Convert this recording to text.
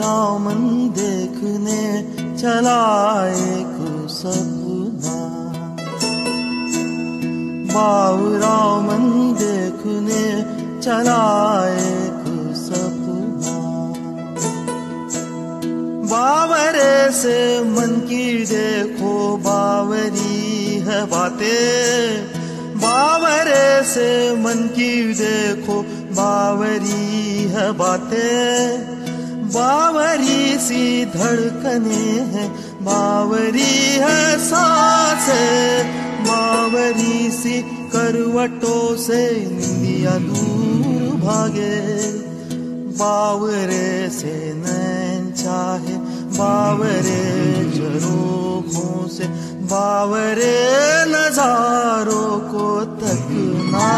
रामन देखने चला सपना। बाबू रामन देखने चला बावरे से मन की देखो बावरी है बातें। बावरे से मन की देखो बावरी है बातें। बावरी सी धड़कने हैं, बावरी है सांसे। बावरी सी करवटों से निंदिया दूर भागे। बावरे से नैन है। बावरे जरूखों से बावरे नजारों को तकना